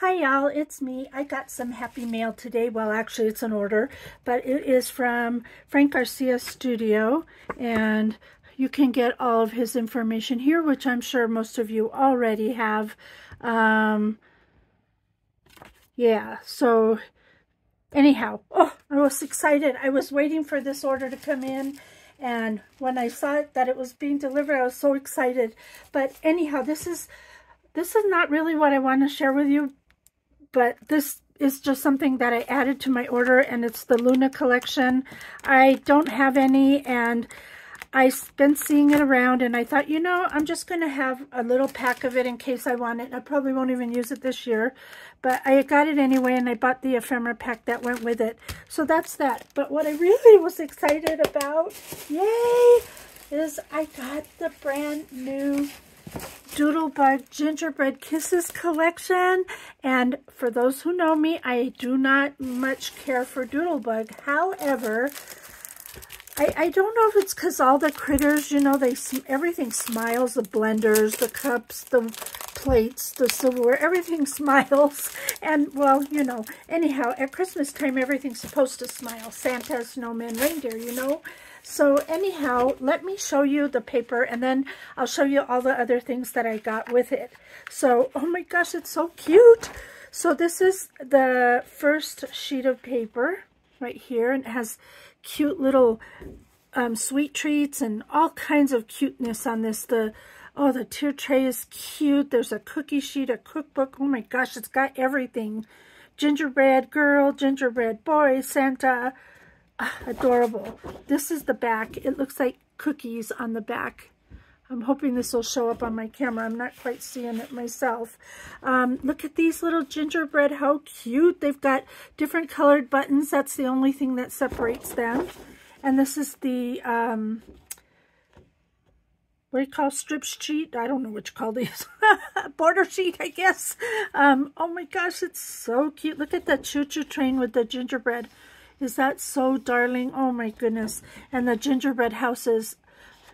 Hi y'all, it's me. I got some happy mail today. Well, actually it's an order, but it is from Frank Garcia Studio and you can get all of his information here, which I'm sure most of you already have. Um, yeah, so anyhow, oh, I was excited. I was waiting for this order to come in and when I saw it, that it was being delivered, I was so excited. But anyhow, this is this is not really what I want to share with you, but this is just something that I added to my order, and it's the Luna collection. I don't have any, and I've been seeing it around, and I thought, you know, I'm just going to have a little pack of it in case I want it. I probably won't even use it this year, but I got it anyway, and I bought the ephemera pack that went with it. So that's that. But what I really was excited about, yay, is I got the brand new Doodlebug Gingerbread Kisses collection. And for those who know me, I do not much care for Doodlebug. However, I, I don't know if it's because all the critters, you know, they everything smiles. The blenders, the cups, the plates, the silverware, everything smiles. And, well, you know, anyhow, at Christmas time, everything's supposed to smile. Santa, snowman, reindeer, you know. So anyhow, let me show you the paper and then I'll show you all the other things that I got with it. So, oh my gosh, it's so cute. So this is the first sheet of paper right here and it has cute little um, sweet treats and all kinds of cuteness on this. The Oh, the tier tray is cute. There's a cookie sheet, a cookbook. Oh my gosh, it's got everything. Gingerbread girl, gingerbread boy, Santa, adorable. This is the back. It looks like cookies on the back. I'm hoping this will show up on my camera. I'm not quite seeing it myself. Um, look at these little gingerbread. How cute. They've got different colored buttons. That's the only thing that separates them. And this is the, um, what do you call strip sheet? I don't know what you call these. Border sheet, I guess. Um, oh my gosh, it's so cute. Look at that choo-choo train with the gingerbread. Is that so darling? Oh my goodness. And the gingerbread houses.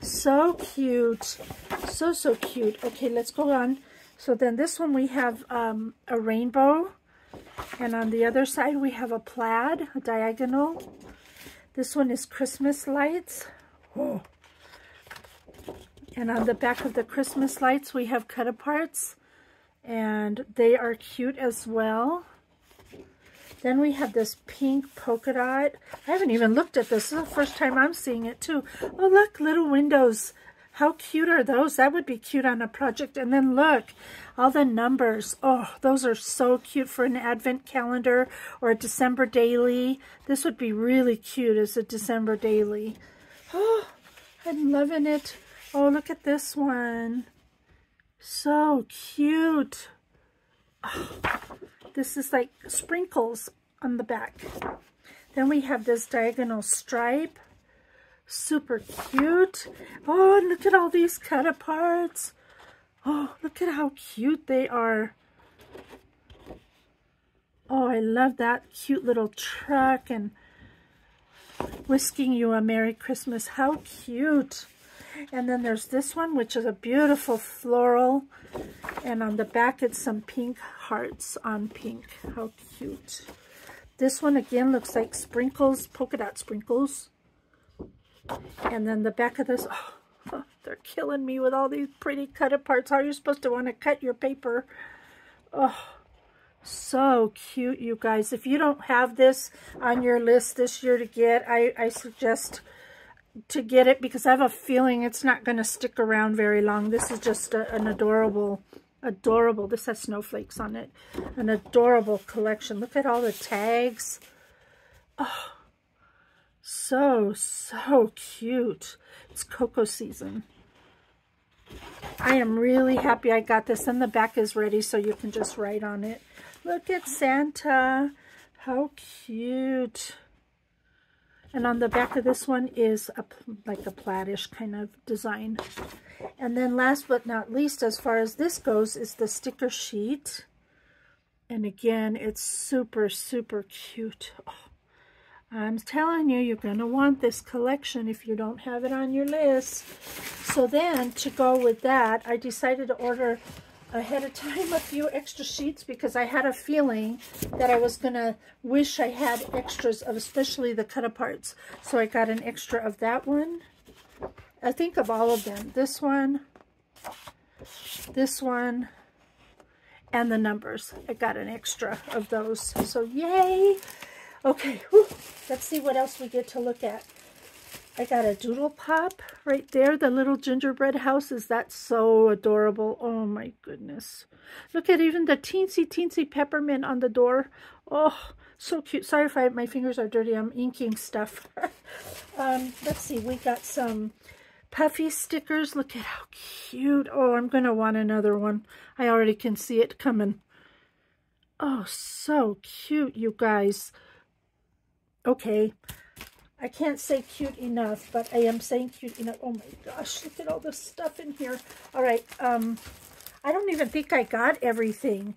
So cute. So, so cute. Okay, let's go on. So then this one we have um, a rainbow. And on the other side we have a plaid, a diagonal. This one is Christmas lights. Oh. And on the back of the Christmas lights we have cut-aparts. And they are cute as well. Then we have this pink polka dot. I haven't even looked at this. This is the first time I'm seeing it too. Oh, look, little windows. How cute are those? That would be cute on a project. And then look, all the numbers. Oh, those are so cute for an advent calendar or a December daily. This would be really cute as a December daily. Oh, I'm loving it. Oh, look at this one. So cute. This is like sprinkles on the back. Then we have this diagonal stripe. Super cute. Oh, look at all these cut aparts. Oh, look at how cute they are. Oh, I love that cute little truck and whisking you a Merry Christmas. How cute. And then there's this one, which is a beautiful floral. And on the back, it's some pink hearts on pink. How cute. This one, again, looks like sprinkles, polka dot sprinkles. And then the back of this, oh, they're killing me with all these pretty cut aparts. How are you supposed to want to cut your paper? Oh, so cute, you guys. If you don't have this on your list this year to get, I, I suggest to get it because I have a feeling it's not going to stick around very long. This is just a, an adorable, adorable, this has snowflakes on it, an adorable collection. Look at all the tags. Oh, so, so cute. It's cocoa season. I am really happy I got this. And the back is ready so you can just write on it. Look at Santa. How cute. And on the back of this one is a, like a plaidish kind of design. And then last but not least, as far as this goes, is the sticker sheet. And again, it's super, super cute. Oh, I'm telling you, you're going to want this collection if you don't have it on your list. So then, to go with that, I decided to order ahead of time a few extra sheets because I had a feeling that I was going to wish I had extras of especially the cut aparts. So I got an extra of that one. I think of all of them. This one, this one, and the numbers. I got an extra of those. So yay! Okay, whew. let's see what else we get to look at. I got a doodle pop right there. The little gingerbread house. Is that so adorable? Oh my goodness. Look at even the teensy teensy peppermint on the door. Oh, so cute. Sorry if I, my fingers are dirty. I'm inking stuff. um, let's see. We got some puffy stickers. Look at how cute. Oh, I'm going to want another one. I already can see it coming. Oh, so cute, you guys. Okay. I can't say cute enough, but I am saying cute enough. Oh my gosh, look at all the stuff in here. All right, um, I don't even think I got everything.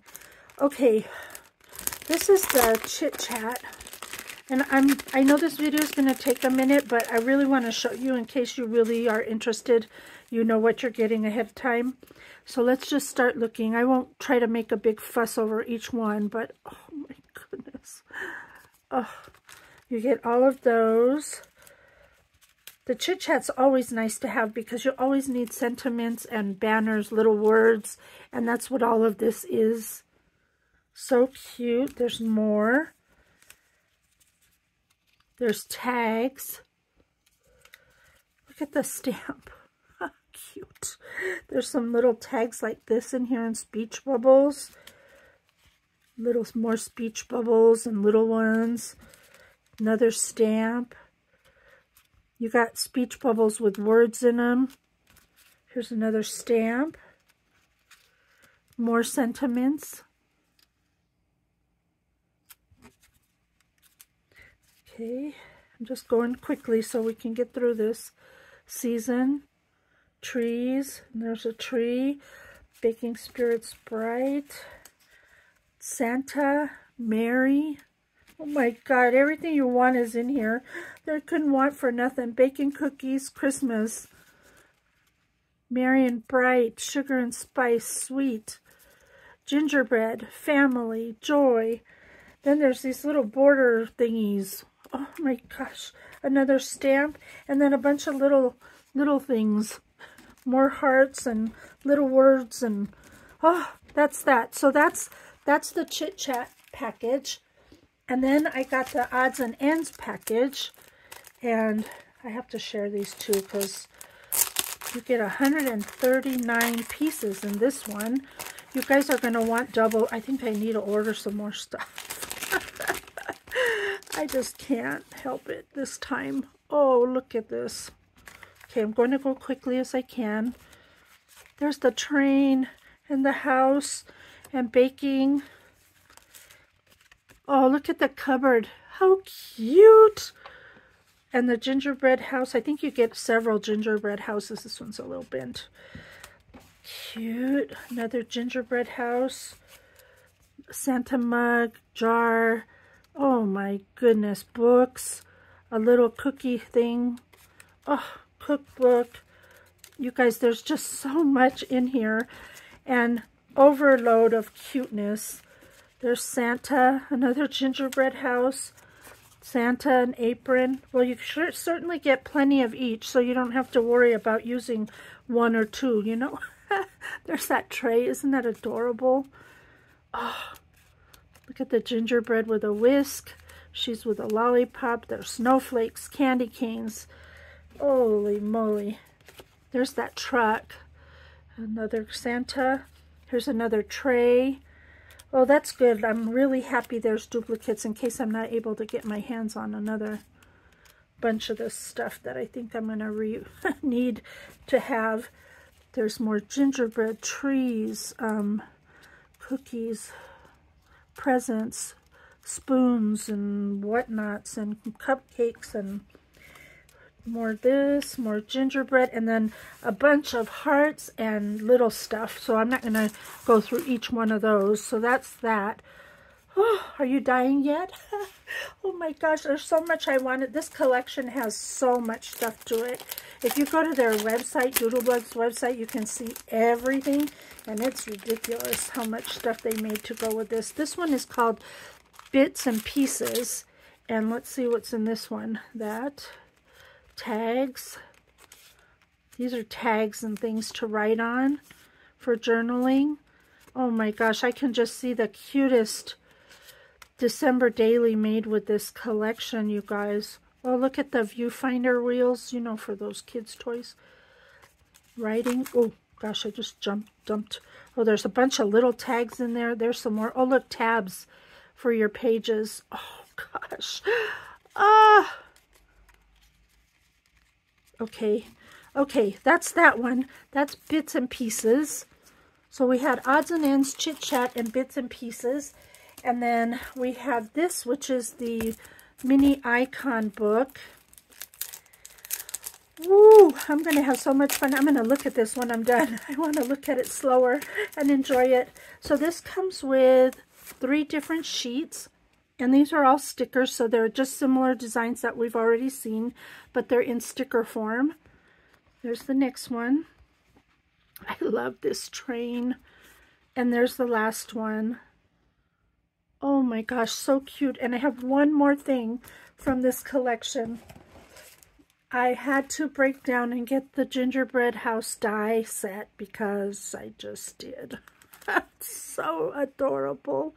Okay, this is the chit chat. And I'm, I know this video is going to take a minute, but I really want to show you in case you really are interested. You know what you're getting ahead of time. So let's just start looking. I won't try to make a big fuss over each one, but oh my goodness. Oh, you get all of those. The chit chat's always nice to have because you always need sentiments and banners, little words, and that's what all of this is. So cute. There's more. There's tags. Look at the stamp. cute. There's some little tags like this in here and speech bubbles. Little more speech bubbles and little ones. Another stamp. You got speech bubbles with words in them. Here's another stamp. More sentiments. Okay, I'm just going quickly so we can get through this. Season, trees, there's a tree, baking spirits bright, Santa, Mary, Oh my God, everything you want is in here. There couldn't want for nothing. Bacon cookies, Christmas. Merry and bright, sugar and spice, sweet. Gingerbread, family, joy. Then there's these little border thingies. Oh my gosh. Another stamp. And then a bunch of little, little things. More hearts and little words and, oh, that's that. So that's, that's the chit chat package. And then I got the odds and ends package. And I have to share these two because you get 139 pieces in this one. You guys are going to want double. I think I need to order some more stuff. I just can't help it this time. Oh, look at this. Okay, I'm going to go quickly as I can. There's the train and the house and baking. Oh, look at the cupboard. How cute. And the gingerbread house. I think you get several gingerbread houses. This one's a little bent. Cute. Another gingerbread house. Santa mug, jar. Oh my goodness. Books. A little cookie thing. Oh, cookbook. You guys, there's just so much in here. And overload of cuteness. There's Santa, another gingerbread house, Santa, an apron. Well, you certainly get plenty of each, so you don't have to worry about using one or two, you know. There's that tray. Isn't that adorable? Oh, look at the gingerbread with a whisk. She's with a lollipop. There's snowflakes, candy canes. Holy moly. There's that truck. Another Santa. Here's another tray. Oh, that's good. I'm really happy there's duplicates in case I'm not able to get my hands on another bunch of this stuff that I think I'm going to need to have. There's more gingerbread trees, um, cookies, presents, spoons and whatnots and cupcakes and more this, more gingerbread, and then a bunch of hearts and little stuff. So I'm not going to go through each one of those. So that's that. Oh, are you dying yet? oh my gosh, there's so much I wanted. This collection has so much stuff to it. If you go to their website, Doodlebug's website, you can see everything. And it's ridiculous how much stuff they made to go with this. This one is called Bits and Pieces. And let's see what's in this one. That, tags. These are tags and things to write on for journaling. Oh my gosh, I can just see the cutest December daily made with this collection, you guys. Oh, look at the viewfinder wheels, you know, for those kids' toys. Writing. Oh, gosh, I just jumped, dumped. Oh, there's a bunch of little tags in there. There's some more. Oh, look, tabs for your pages. Oh, gosh. Ah. Okay. Okay, that's that one. That's bits and pieces. So we had odds and ends, chit chat, and bits and pieces. And then we have this, which is the mini icon book. Woo! I'm going to have so much fun. I'm going to look at this when I'm done. I want to look at it slower and enjoy it. So this comes with three different sheets. And these are all stickers, so they're just similar designs that we've already seen, but they're in sticker form. There's the next one. I love this train. And there's the last one. Oh my gosh, so cute. And I have one more thing from this collection. I had to break down and get the gingerbread house die set because I just did. That's so adorable.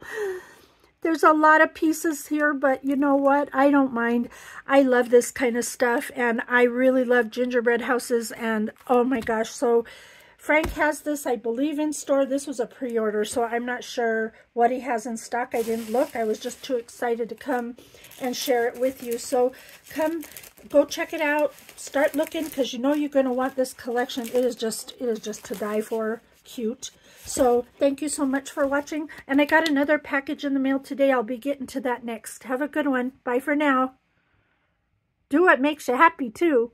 There's a lot of pieces here, but you know what? I don't mind. I love this kind of stuff, and I really love gingerbread houses, and oh my gosh, so Frank has this, I believe, in store. This was a pre-order, so I'm not sure what he has in stock. I didn't look. I was just too excited to come and share it with you. So come, go check it out. Start looking because you know you're going to want this collection. It is just, it is just to die for cute. So thank you so much for watching. And I got another package in the mail today. I'll be getting to that next. Have a good one. Bye for now. Do what makes you happy, too.